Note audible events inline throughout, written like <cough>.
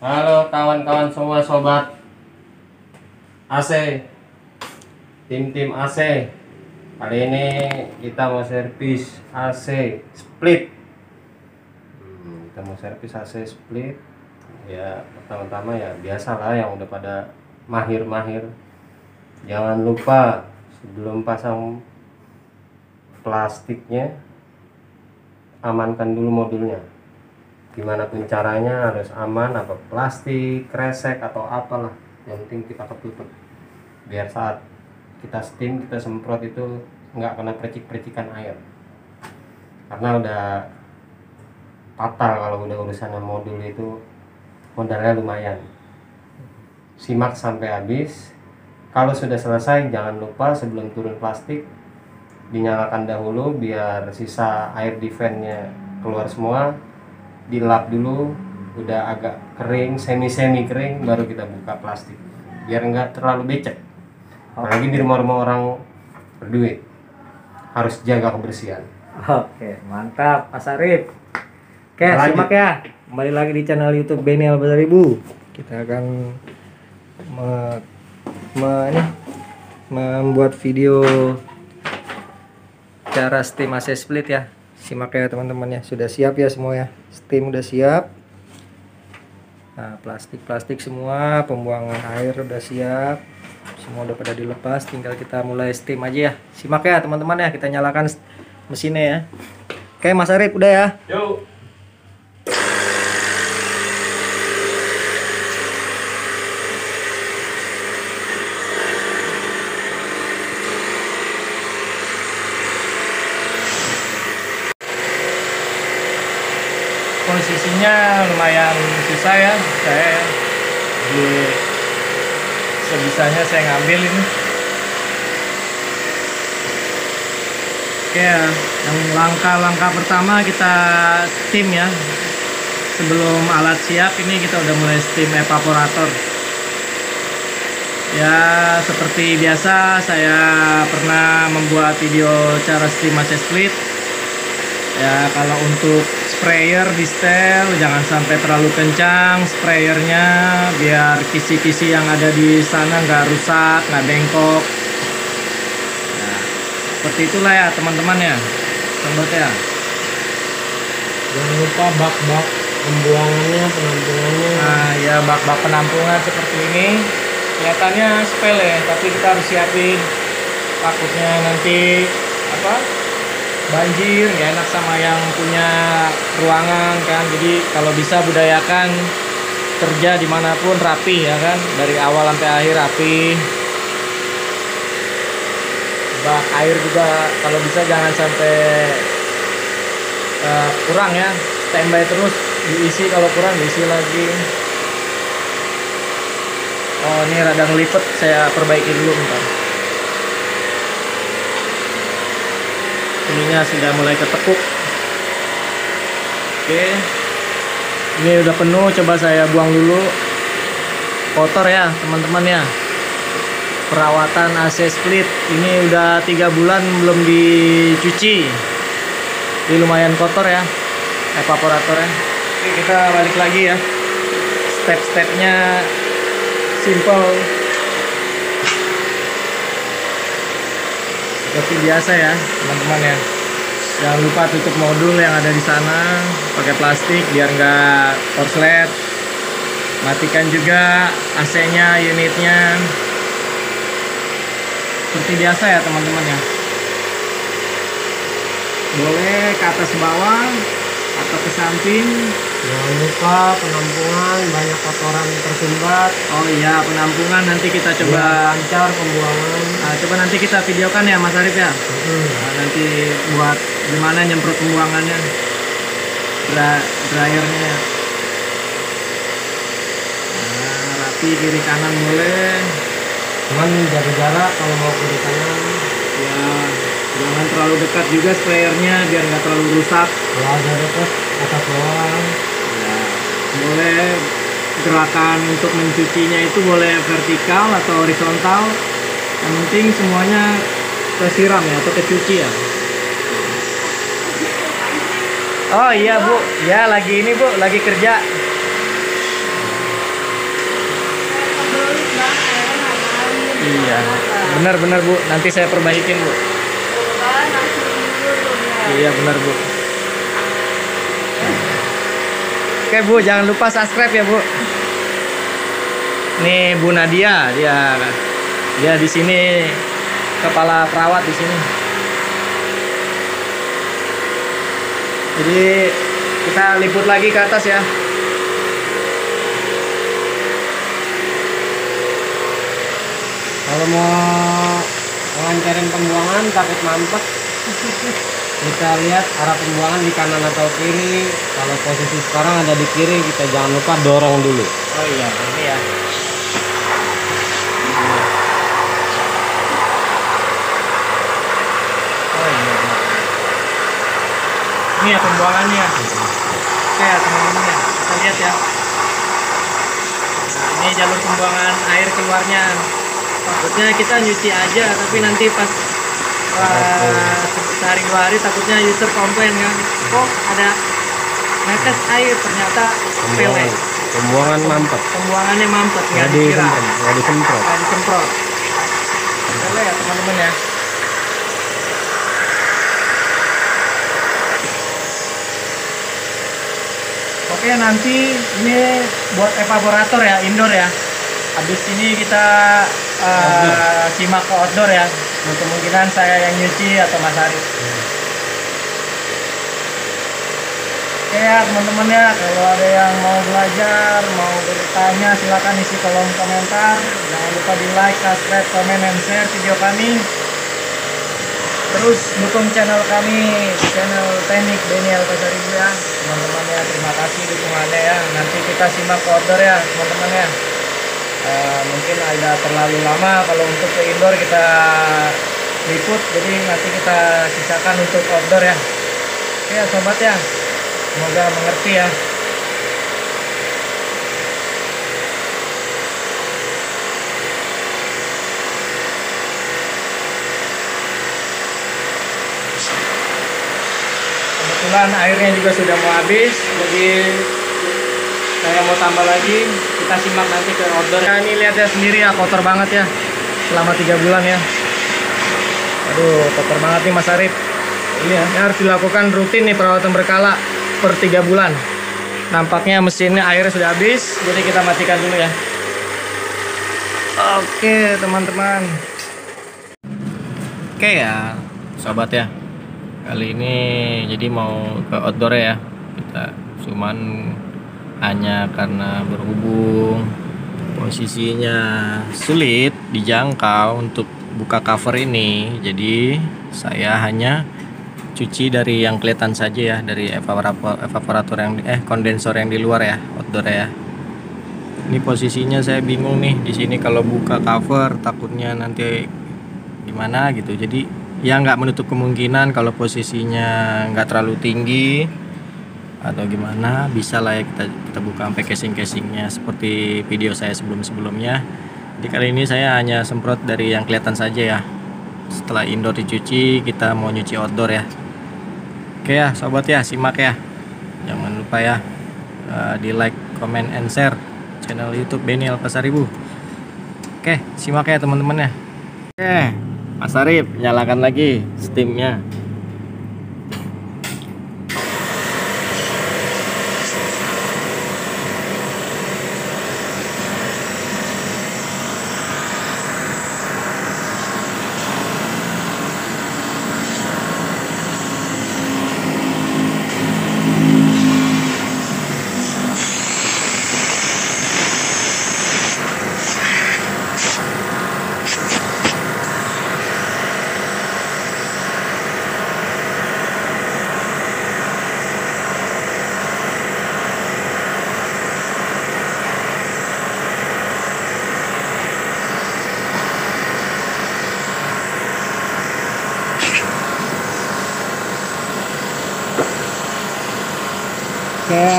Halo kawan-kawan semua sobat AC Tim-tim AC Kali ini kita mau servis AC split. Hmm, Kita mau servis AC split. Ya pertama-tama ya biasalah yang udah pada mahir-mahir. Jangan lupa sebelum pasang plastiknya Amankan dulu modulnya gimana pun caranya harus aman apa plastik kresek atau apalah. Yang penting kita ketutup. Biar saat kita steam kita semprot itu nggak kena percik-percikan air. Karena udah fatal kalau udah urusan modul itu. Modalnya lumayan. Simak sampai habis. Kalau sudah selesai jangan lupa sebelum turun plastik dinyalakan dahulu biar sisa air di fan-nya keluar semua dilap dulu udah agak kering semi semi kering baru kita buka plastik biar nggak terlalu becek apalagi di rumah-rumah orang berduit harus jaga kebersihan Oke, mantap Mas Arif. Oke, Lanjut. simak ya. Kembali lagi di channel YouTube Benny Albazaribu. Kita akan me, me- ini, membuat video cara steam AC split ya. Simak ya teman-teman ya. Sudah siap ya semua ya. Steam udah siap. Nah, plastik-plastik semua, pembuangan air udah siap. Semua udah pada dilepas, tinggal kita mulai steam aja ya. Simak ya teman-teman ya, kita nyalakan mesinnya ya. Oke, Mas Arif udah ya. yuk Posisinya lumayan susah ya, saya di sebisanya saya ngambil ini. Oke ya, yang langkah-langkah pertama kita steam ya. Sebelum alat siap ini kita udah mulai steam evaporator. Ya seperti biasa saya pernah membuat video cara steam AC split. Ya kalau untuk sprayer di setel jangan sampai terlalu kencang sprayernya biar kisi-kisi yang ada di sana nggak rusak nggak bengkok. Nah, seperti itulah ya teman-teman ya, sobat ya. jangan lupa bak-bak pembuangannya penampungannya Nah, ya bak-bak penampungan seperti ini kelihatannya sepele, tapi kita harus siapin takutnya nanti apa banjir nggak enak sama yang punya ruangan kan. Jadi kalau bisa budayakan kerja di mana pun rapi ya kan dari awal sampai akhir rapi. Bak air juga kalau bisa jangan sampai eh, kurang ya standby terus diisi kalau kurang diisi lagi oh ini rada ngelipet saya perbaiki dulu bentar ininya sudah mulai ketekuk. Oke. Ini udah penuh coba saya buang dulu. Kotor ya teman-teman ya. Perawatan AC split. Ini udah tiga bulan belum dicuci. Ini lumayan kotor ya evaporatornya. Oke kita balik lagi ya. Step-stepnya simple seperti biasa ya teman-teman ya. Jangan lupa tutup modul yang ada di sana pakai plastik biar nggak korslet. Matikan juga AC-nya unitnya. Seperti biasa ya teman-teman ya. Boleh ke atas bawah atau ke samping jangan lupa penampungan banyak kotoran tersumbat. Oh iya penampungan. Nanti kita coba coba lancar pembuangan. Nah, coba nanti kita videokan ya Mas Arif ya. Hmm. Nah, nanti buat gimana nyemprot pembuangannya Dra- dryernya ya. Nah, rapi kiri kanan boleh. Cuman jaga jarak kalau mau kiri kanan. Ya jangan terlalu dekat juga sprayernya biar nggak terlalu rusak. Kalau ada dekat atas bawah. Ya, boleh gerakan untuk mencucinya itu boleh vertikal atau horizontal. Yang penting semuanya tersiram ya atau kecuci ya. Oh iya bu. Ya lagi ini bu. Lagi kerja. Iya. Benar-benar bu. Nanti saya perbaikin bu. Iya, iya benar bu. Oke Bu, jangan lupa subscribe ya Bu. Nih Bu Nadia, dia dia di sini kepala perawat di sini. Jadi kita liput lagi ke atas ya. kalau mau melancarin pembuangan takut mampet <laughs> kita lihat arah pembuangan di kanan atau kiri kalau posisi sekarang ada di kiri kita jangan lupa dorong dulu Oh iya, ini ya. Oh iya. iya. Ini ya pembuangannya. Oke ya teman-teman ya, kita lihat ya. Ini jalur pembuangan air keluarnya. Takutnya kita nyuci aja, tapi nanti pas uh, sehari dua hari takutnya user komplain kan. Kok ada netes air ternyata sepele pembuangan mampet. Pembuangannya mampet nggak dikira. Nggak disemprot. Nggak disemprot. Boleh ya teman-teman ya. Oke nanti ini buat evaporator ya indoor ya. Habis ini kita eh, simak ke outdoor ya kemungkinan saya yang nyuci atau Mas Arif Oke ya teman-teman ya kalau ada yang mau belajar mau bertanya silakan isi kolom komentar. Jangan lupa di like, subscribe, komen, dan share video kami. Terus dukung channel kami channel teknik Daniel Pasaribu ya. Teman-teman ya terima kasih dukungannya ya. Nanti kita simak outdoor ya teman-teman ya Eh, mungkin agak terlalu lama. Kalau untuk ke indoor kita liput jadi nanti kita sisakan untuk outdoor ya. Oke ya sobat ya. Semoga mengerti ya. Kebetulan airnya juga sudah mau habis, jadi saya mau tambah lagi. Kita simak nanti ke outdoor. Nah, ini lihat ya sendiri ya, kotor banget ya. Selama tiga bulan ya. Aduh, kotor banget nih Mas Arif. Iya, ini harus dilakukan rutin nih perawatan berkala per tiga bulan. Nampaknya mesinnya airnya sudah habis, jadi kita matikan dulu ya. Oke teman-teman. Oke ya, sobat ya. Kali ini jadi mau ke outdoor ya. Kita cuman hanya karena berhubung posisinya sulit dijangkau untuk buka cover ini, jadi saya hanya cuci dari yang kelihatan saja ya dari evaporator evaporator yang eh kondensor yang di luar ya outdoor ya. Ini posisinya saya bingung nih di sini kalau buka cover takutnya nanti gimana gitu. Jadi ya nggak menutup kemungkinan kalau posisinya nggak terlalu tinggi atau gimana bisa lah ya kita kita buka sampai casing casingnya seperti video saya sebelum sebelumnya jadi kali ini saya hanya semprot dari yang kelihatan saja ya. Setelah indoor dicuci kita mau nyuci outdoor ya. Oke ya sobat ya simak ya. Jangan lupa ya eh, di like comment and share channel YouTube Beniel Pasaribu oke simak ya teman-teman ya. Oke Mas Arif nyalakan lagi steamnya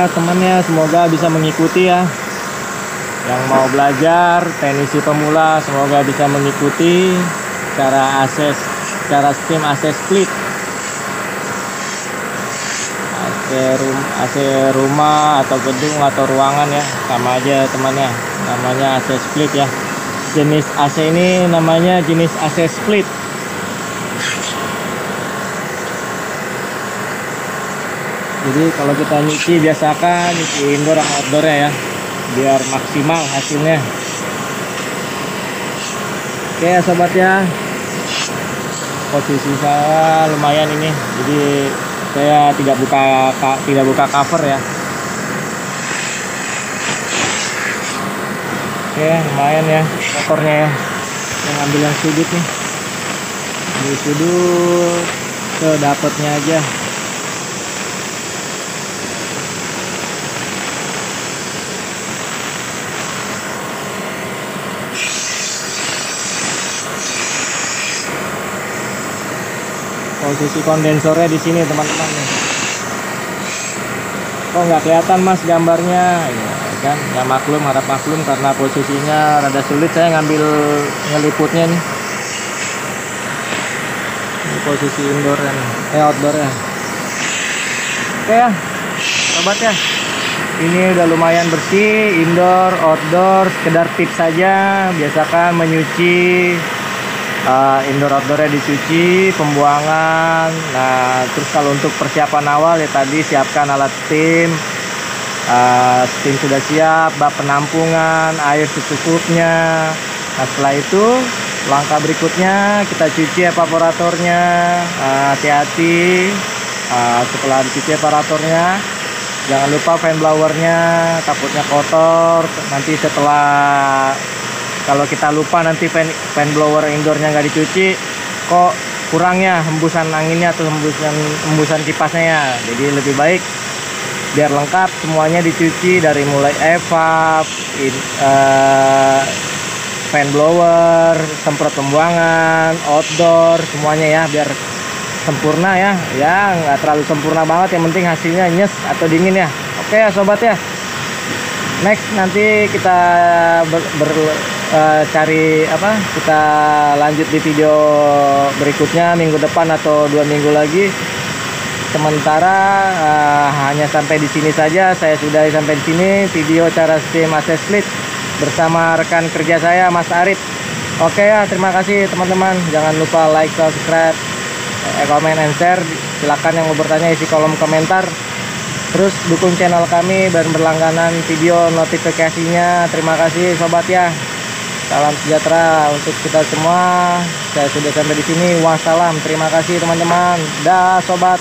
Temannya semoga bisa mengikuti ya. Yang mau belajar teknisi pemula semoga bisa mengikuti cara akses cara steam akses split. AC, rum, AC rumah atau gedung atau ruangan ya sama aja temannya. Namanya AC split ya. Jenis AC ini namanya jenis AC split jadi kalau kita nyuci biasakan nyuci indoor sama outdoor ya biar maksimal hasilnya. Oke ya sobat ya. Posisi saya lumayan ini. Jadi saya tidak buka ka- tidak buka cover ya. Oke lumayan ya motornya ya. Yang ambil yang sudut nih. Di sudut tuh dapatnya aja posisi kondensornya di sini teman-teman. Kok nggak kelihatan mas gambarnya? Ya kan? Ya maklum harap maklum karena posisinya rada sulit. Saya ngambil ngeliputnya nih. Ini posisi indoor nih. Eh outdoor ya oke ya. Sobat ya. Ini udah lumayan bersih indoor outdoor sekedar tips saja. Biasakan menyuci uh, indoor outdoornya dicuci pembuangan. Nah terus kalau untuk persiapan awal ya tadi siapkan alat steam uh, steam sudah siap bak penampungan air secukupnya nah setelah itu langkah berikutnya kita cuci evaporatornya. Uh, hati-hati Uh, setelah dicuci evaporatornya. Jangan lupa fan blowernya takutnya kotor nanti setelah kalau kita lupa nanti fan, fan blower indoornya nggak dicuci kok kurangnya hembusan anginnya atau hembusan hembusan kipasnya ya. Jadi lebih baik biar lengkap semuanya dicuci dari mulai evap in, eh, fan blower semprot pembuangan outdoor semuanya ya biar sempurna ya. Ya nggak terlalu sempurna banget yang penting hasilnya nyes atau dingin ya. Oke ya sobat ya next nanti kita ber, ber- eh, cari apa kita lanjut di video berikutnya minggu depan atau dua minggu lagi. Sementara eh, hanya sampai di sini saja. Saya sudah sampai di sini. Video cara steam AC split bersama rekan kerja saya Mas Arif. Oke ya terima kasih teman-teman. Jangan lupa like subscribe eh, comment and share. Silakan yang mau bertanya isi kolom komentar terus dukung channel kami dan berlangganan video notifikasinya. Terima kasih sobat ya. Salam sejahtera untuk kita semua. Saya sudah sampai di sini. Wassalam. Terima kasih teman-teman. Dah sobat